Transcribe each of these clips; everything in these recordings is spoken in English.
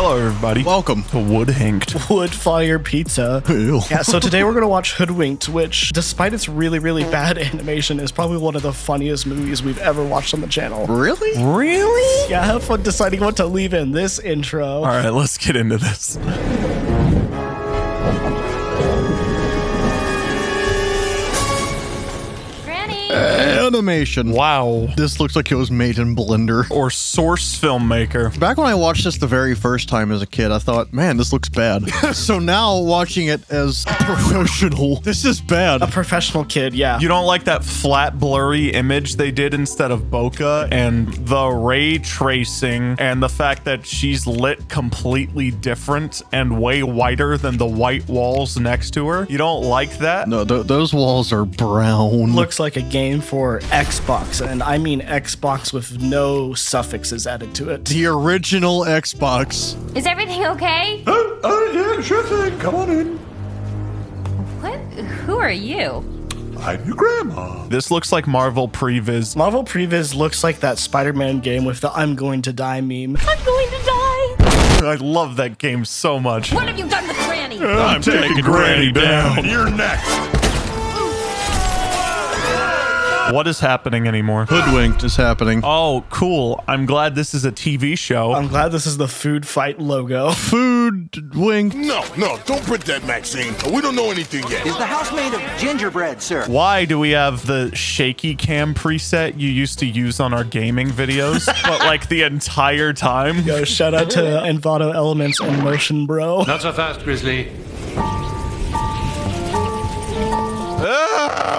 Hello, everybody. Welcome. to Woodhinked. Wood Fire Pizza. Ew. Yeah, so today we're gonna watch Hoodwinked, which, despite its really, really bad animation, is probably one of the funniest movies we've ever watched on the channel. Really? Really? Yeah, have fun deciding what to leave in this intro. All right, let's get into this. Animation. Wow. This looks like it was made in Blender. Or source filmmaker. Back when I watched this the very first time as a kid, I thought, man, this looks bad. so now watching it as professional, this is bad. A professional kid, yeah. You don't like that flat, blurry image they did instead of bokeh, and the ray tracing, and the fact that she's lit completely different and way whiter than the white walls next to her. You don't like that? No, th- those walls are brown. Looks like a game for Xbox, and I mean Xbox with no suffixes added to it. the original Xbox. Is everything okay? Oh, oh, yeah, sure thing. Come on in. What? Who are you? I'm your grandma. This looks like Marvel Previs. Marvel Previs looks like that Spider-Man game with the "I'm going to die" meme. I'm going to die! I love that game so much. What have you done with Granny? I'm taking Granny down. You're next. What is happening anymore? Hoodwinked is happening. Oh, cool. I'm glad this is a TV show. I'm glad this is the Food Fight logo. Food winked. No, no, don't print that, Maxine. We don't know anything yet. Is the house made of gingerbread, sir? Why do we have the shaky cam preset you used to use on our gaming videos, but like the entire time? Yo, shout out to Envato Elements and Motion Bro. Not so fast, Grizzly.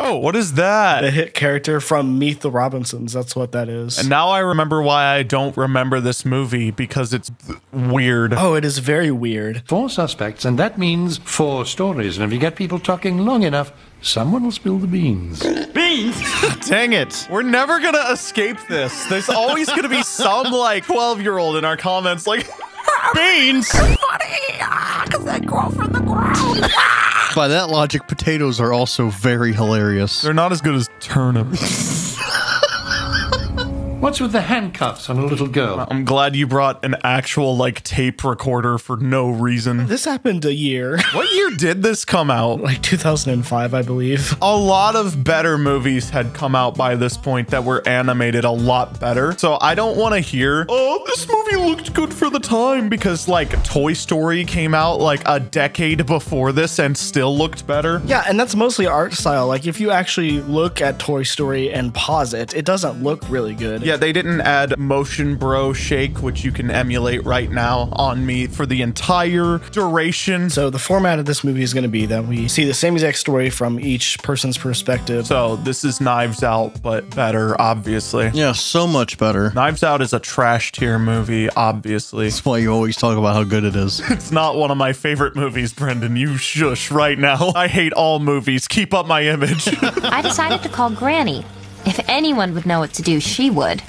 Oh, what is that? The hit character from Meet the Robinsons. That's what that is. And now I remember why I don't remember this movie because it's weird. oh, it is very weird. Four suspects, and that means four stories. And if you get people talking long enough, someone will spill the beans. Beans? Dang it. We're never gonna escape this. There's always gonna be some like 12 year old in our comments like, beans. By that logic, potatoes are also very hilarious. They're not as good as turnips. What's with the handcuffs on a little girl? I'm glad you brought an actual like tape recorder for no reason. This happened a year, What year did this come out? like 2005, I believe. A lot of better movies had come out by this point that were animated a lot better. So I don't want to hear, oh, this movie looked good for the time because like Toy Story came out like a decade before this and still looked better. Yeah, and that's mostly art style. Like, if you actually look at Toy Story and pause it, it doesn't look really good. Yeah, they didn't add Motion Bro Shake, which you can emulate right now on me for the entire duration. So, the format of this movie is going to be that we see the same exact story from each person's perspective. So this is Knives Out, but better, obviously. Yeah, so much better. Knives Out is a trash tier movie, obviously. That's why you always talk about how good it is. It's not one of my favorite movies, Brendan. You shush right now. I hate all movies. Keep up my image. I decided to call Granny. If anyone would know what to do, she would.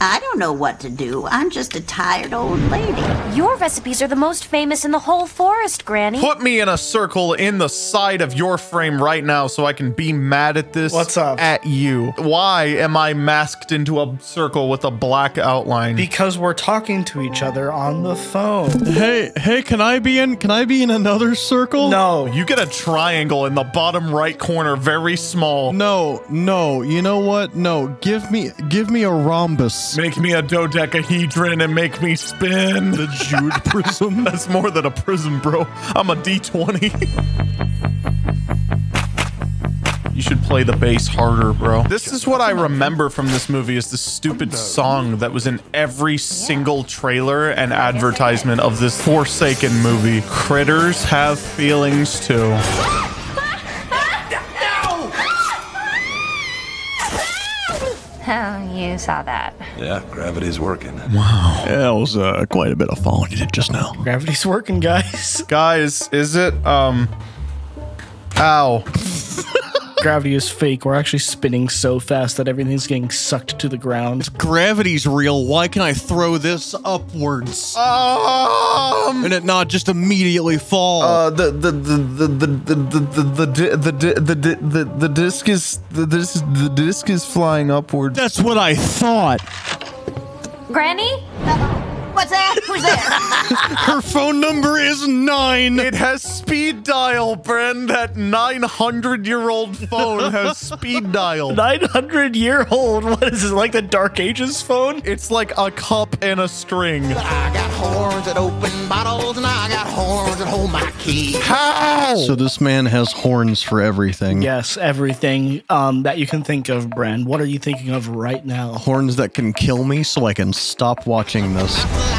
I don't know what to do. I'm just a tired old lady. Your recipes are the most famous in the whole forest, Granny. Put me in a circle in the side of your frame right now so I can be mad at this. What's up? At you. Why am I masked into a circle with a black outline? because we're talking to each other on the phone. hey, hey, can I be in? Can I be in another circle? No, you get a triangle in the bottom right corner, very small. No, no. You know what? No, give me, give me a rhombus. Make me a dodecahedron and make me spin. The Jude prism. That's more than a prism, bro. I'm a D20. You should play the bass harder, bro. This is what I remember from this movie is the stupid song that was in every single trailer and advertisement of this Forsaken movie. Critters have feelings too. Oh, you saw that. Yeah, gravity's working. Yeah, that was uh, quite a bit of falling you did just now. gravity's working, guys. Guys, is it um Ow. Gravity is fake. We're actually spinning so fast that everything's getting sucked to the ground. Gravity's real. Why can I throw this upwards Um and it not just immediately fall? Uh, the the the the the the the the the the the the the disc is the disc the disc is flying upwards. That's what I thought. Granny? What What's that? Who's there? Her phone number is nine. It has speed dial, Bren. That 900 year old phone has speed dial. 900 year old. What is this, like the Dark Ages phone? It's like a cup and a string. I got horns that open bottles, and I got horns that hold my key. How? So this man has horns for everything. Yes, everything um, that you can think of, Bren. What are you thinking of right now? Horns that can kill me so I can stop watching this.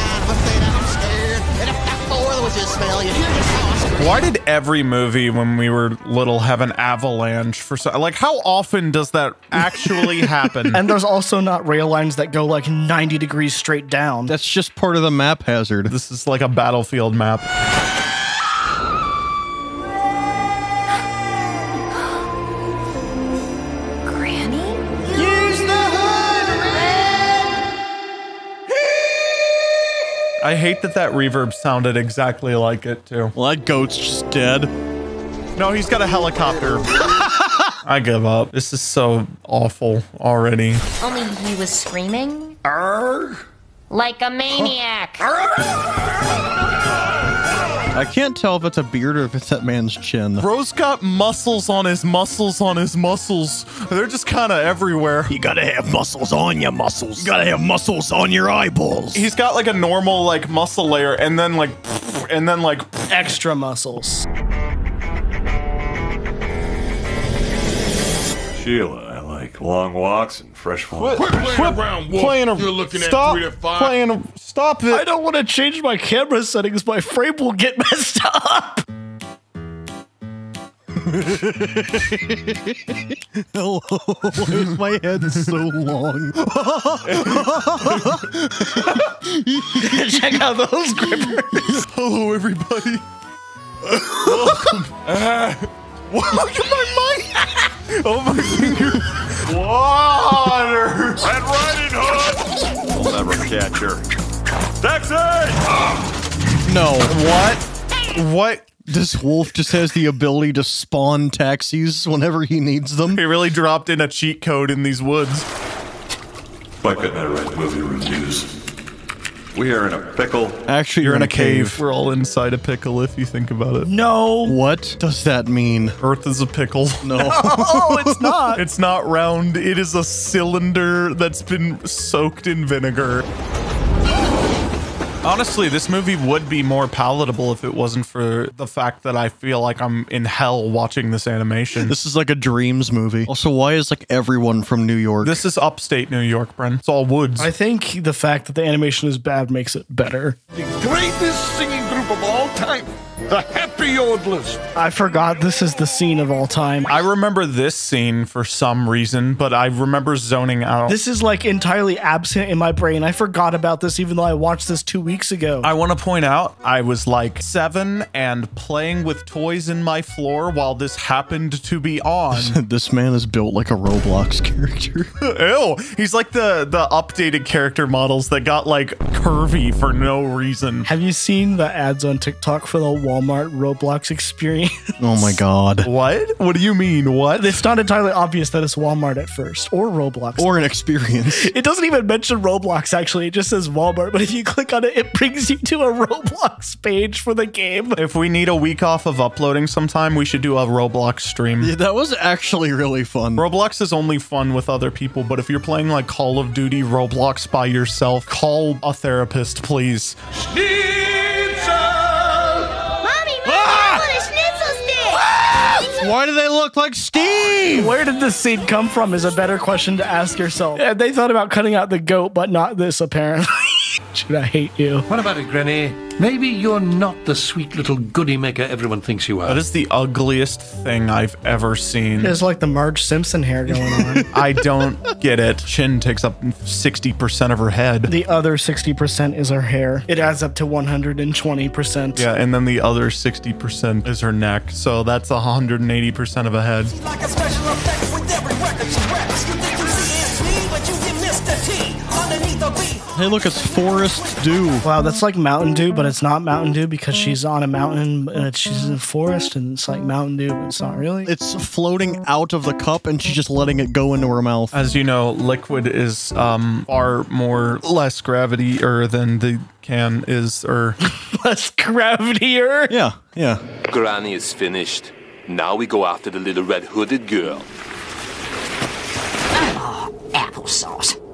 Why did every movie when we were little have an avalanche for so like how often does that actually happen? And there's also not rail lines that go like 90 degrees straight down. That's just part of the map hazard. this is like a battlefield map. I hate that that reverb sounded exactly like it too. Well, that goat's just dead. No, he's got a helicopter. I give up. This is so awful already. Only he was screaming? Like a maniac. I can't tell if it's a beard or if it's that man's chin. Bro's got muscles on his muscles on his muscles. They're just kind of everywhere. You gotta have muscles on your muscles. You gotta have muscles on your eyeballs. He's got like a normal like muscle layer and then like and then like Extra muscles. Sheila, I like long walks and fresh water. Quit playing around, Wolf. playing a, You're looking at stop three to five. playing a, stop it. I don't want to change my camera settings. My frame will get messed up. Hello. Oh, why is my head so long? Check out those grippers. Hello, everybody. Welcome. Look at my mic. Oh my finger. Water. Red Riding Hood! We'll never catch her. Taxi! no. What? What? This wolf just has the ability to spawn taxis whenever he needs them. He really dropped in a cheat code in these woods. Why couldn't I write movie reviews? We are in a pickle. Actually, You're in a cave. We're all inside a pickle if you think about it. No. What does that mean? Earth is a pickle. No. Oh, it's not. It's not round. It is a cylinder that's been soaked in vinegar. Honestly, this movie would be more palatable if it wasn't for the fact that I feel like I'm in hell watching this animation. this is like a dreams movie. Also, why is like everyone from New York? This is upstate New York, Bren. It's all woods. I think the fact that the animation is bad makes it better. The greatest singing group of all time. The Happy Yodelers. I forgot this is the scene of all time. I remember this scene for some reason, but I remember zoning out. This is like entirely absent in my brain. I forgot about this even though I watched this two weeks ago. I want to point out I was like seven and playing with toys in my floor while this happened to be on. this man is built like a Roblox character. Ew, he's like the the updated character models that got like curvy for no reason. Have you seen the ads on TikTok for the Walmart Roblox experience? oh my god. What? What do you mean? What? it's not entirely obvious that it's Walmart at first or Roblox. Or an experience. it doesn't even mention Roblox actually. It just says Walmart, but if you click on it, it brings you to a Roblox page for the game. If we need a week off of uploading sometime, we should do a Roblox stream. Yeah, that was actually really fun. Roblox is only fun with other people, but if you're playing like Call of Duty Roblox by yourself, call a therapist, please. Mommy, Why do they look like Steve? Where did this scene come from is a better question to ask yourself. Yeah, they thought about cutting out the goat, but not this apparently. Should I hate you? What about it, Granny? Maybe you're not the sweet little goody maker everyone thinks you are. That is the ugliest thing I've ever seen. There's like the Marge Simpson hair going on. I don't get it. Chin takes up 60% of her head. the other 60% is her hair. It adds up to 120%. Yeah, and then the other 60% is her neck. So that's 180% of a head. Like a special effect with every record she raps. You think you see me, but you get Mr. T. Underneath the beat, Hey, look, it's Forest Dew. Wow, that's like Mountain Dew, but it's not Mountain Dew because she's on a mountain and she's in a forest and it's like Mountain Dew, but it's not really. It's floating out of the cup and she's just letting it go into her mouth. As you know, liquid is um, far more less gravity er than the can is er. Less gravity gravitier. Yeah, yeah. Granny is finished. Now we go after the little red hooded girl. Oh, Applesauce.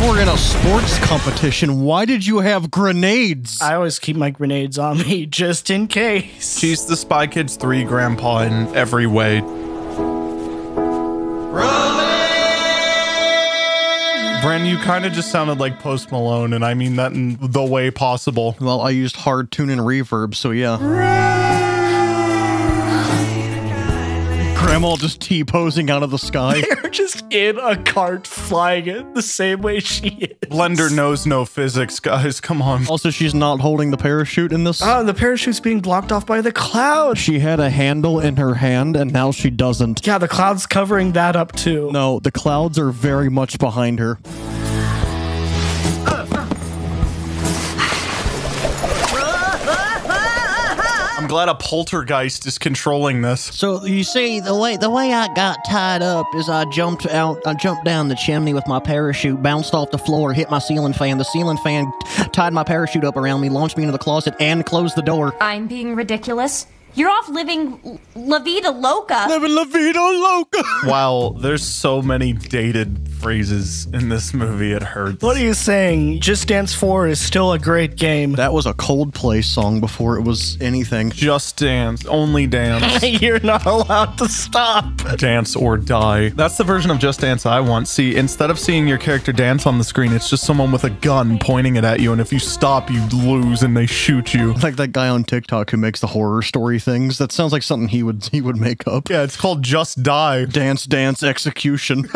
You were in a sports competition. Why did you have grenades? I always keep my grenades on me just in case. She's the Spy Kids 3 grandpa in every way. Bren, you kind of just sounded like Post Malone, and I mean that in the way possible. Well, I used hard tune and reverb, so yeah. Grandma just T posing out of the sky. They're just in a cart flying it the same way she is. Blender knows no physics, guys. Come on. Also, she's not holding the parachute in this. Oh, the parachute's being blocked off by the cloud. She had a handle in her hand, and now she doesn't. Yeah, the cloud's covering that up too. No, the clouds are very much behind her. I'm glad a poltergeist is controlling this. So you see, the way the way I got tied up is I jumped out, I jumped down the chimney with my parachute, bounced off the floor, hit my ceiling fan. The ceiling fan tied my parachute up around me, launched me into the closet, and closed the door. I'm being ridiculous. You're off living La Vida Loca. Living La Vida Loca. Wow, there's so many dated phrases in this movie. It hurts. What are you saying? Just Dance 4 is still a great game. That was a Coldplay song before it was anything. Just dance, only dance, You're not allowed to stop. dance or die. That's the version of Just Dance I want. See, instead of seeing your character dance on the screen, it's just someone with a gun pointing it at you, and if you stop, you lose and they shoot you. Like that guy on TikTok who makes the horror story things. That sounds like something he would he would make up. Yeah, it's called Just Die. Dance, dance, execution.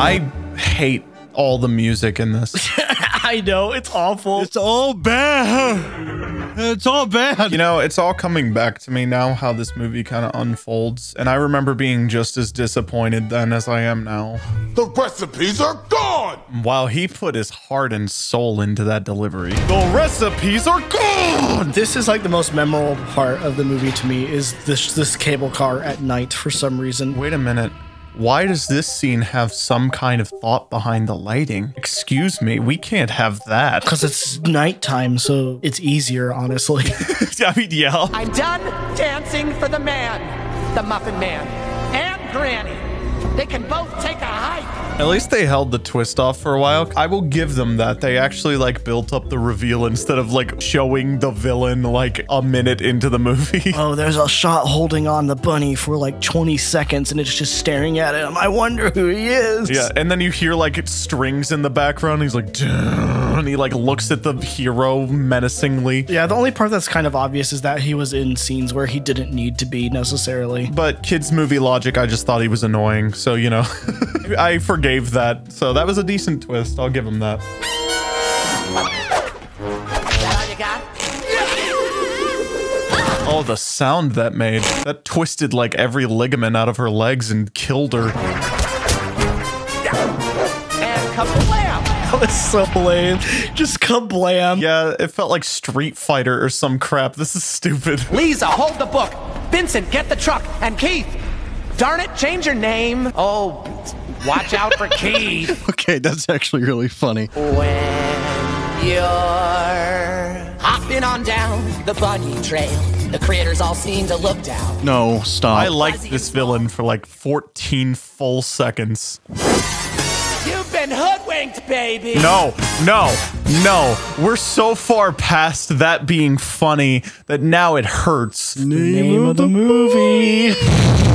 I hate all the music in this. I know, it's awful. it's all bad. It's all bad. You know, it's all coming back to me now how this movie kind of unfolds. And I remember being just as disappointed then as I am now. The recipes are gone! While he put his heart and soul into that delivery. The recipes are gone! This is like the most memorable part of the movie to me is this this cable car at night for some reason. Wait a minute. Why does this scene have some kind of thought behind the lighting? Excuse me, we can't have that. Because it's nighttime, so it's easier, honestly. I mean, yeah. I'm done dancing for the man, the Muffin Man, and Granny. They can both take a hike. At least they held the twist off for a while. I will give them that. They actually like built up the reveal instead of like showing the villain like a minute into the movie. oh, there's a shot holding on the bunny for like 20 seconds and it's just staring at him. I wonder who he is. Yeah, and then you hear like strings in the background. He's like, and he like looks at the hero menacingly. Yeah, the only part that's kind of obvious is that he was in scenes where he didn't need to be necessarily. But kids' movie logic, I just thought he was annoying. So, you know, I forgave that. So that was a decent twist. I'll give him that. That all you got? Oh, the sound that made. That twisted like every ligament out of her legs and killed her. And kablam! That was so lame. Just kablam. Yeah, it felt like Street Fighter or some crap. This is stupid. Lisa, hold the book. Vincent, get the truck. And Keith, darn it, change your name. Oh, watch out for Keith. okay, that's actually really funny. When you're hopping on down the bunny trail, the critters all seem to look down. No, stop. I liked this villain for like 14 full seconds. You've been hoodwinked, baby. No, no, no. We're so far past that being funny that now it hurts. Name of the movie.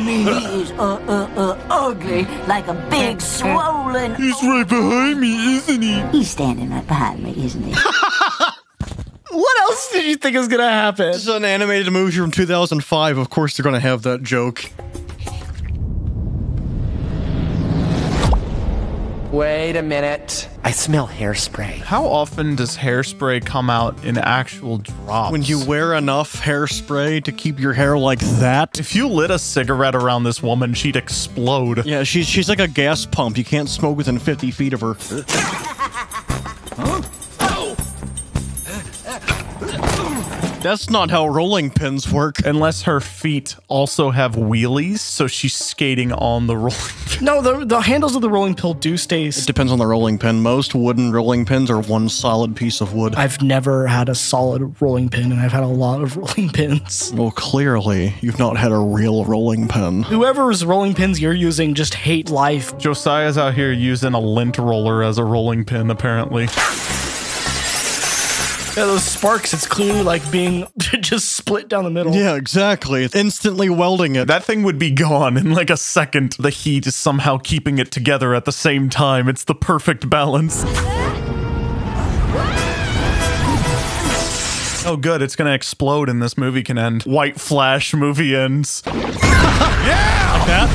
I mean, he is uh uh uh ugly, like a big swollen. He's right behind me, isn't he? He's standing right behind me, isn't he? What else did you think was gonna happen? This is an animated movie from 2005. Of course, they're going to have that joke. Wait a minute. I smell hairspray. How often does hairspray come out in actual drops? When you wear enough hairspray to keep your hair like that. If you lit a cigarette around this woman, she'd explode. Yeah, she's she's like a gas pump. You can't smoke within 50 feet of her. That's not how rolling pins work. Unless her feet also have wheelies, so she's skating on the rolling pin. No, the, the handles of the rolling pin do stay. It depends on the rolling pin. Most wooden rolling pins are one solid piece of wood. I've never had a solid rolling pin, and I've had a lot of rolling pins. Well, clearly, you've not had a real rolling pin. Whoever's rolling pins you're using just hate life. Josiah's out here using a lint roller as a rolling pin, apparently. Yeah, those sparks, it's clearly like being just split down the middle. Yeah, exactly. Instantly welding it. That thing would be gone in like a second. The heat is somehow keeping it together at the same time. It's the perfect balance. Oh, good. It's going to explode and this movie can end. White Flash movie ends. yeah! Like that?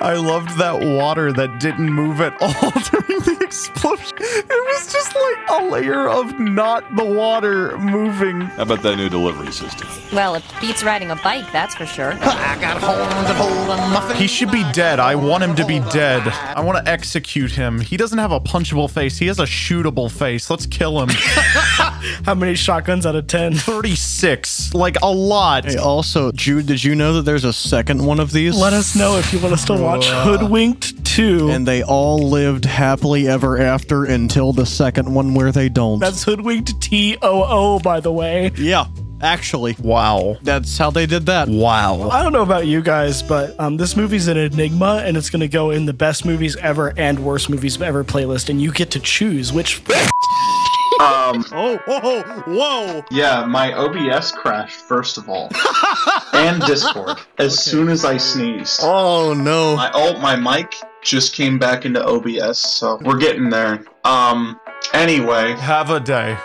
I loved that water that didn't move at all during the explosion. It was just like a layer of not the water moving. How about that new delivery system? Well, it beats riding a bike, that's for sure. I got horns and holding muffin. He should be dead. I want him to be dead. I want to execute him. He doesn't have a punchable face. He has a shootable face. Let's kill him. How many shotguns out of 10? 36. Like a lot. Hey, also, Jude, did you know that there's a second one of these? Let us know if you want us to watch Hoodwinked 2. And they all lived happily ever after until the second one where they don't. That's Hoodwinked T O O, by the way. yeah, actually. Wow. That's how they did that. Wow. I don't know about you guys, but um, this movie's an enigma, and it's going to go in the best movies ever and worst movies ever playlist, and you get to choose which. Um, oh, whoa, whoa. Yeah, my OBS crashed, first of all. and Discord. As soon as I sneezed. Oh, no. My, oh, my mic just came back into OBS, so we're getting there. Um, anyway. Have a day.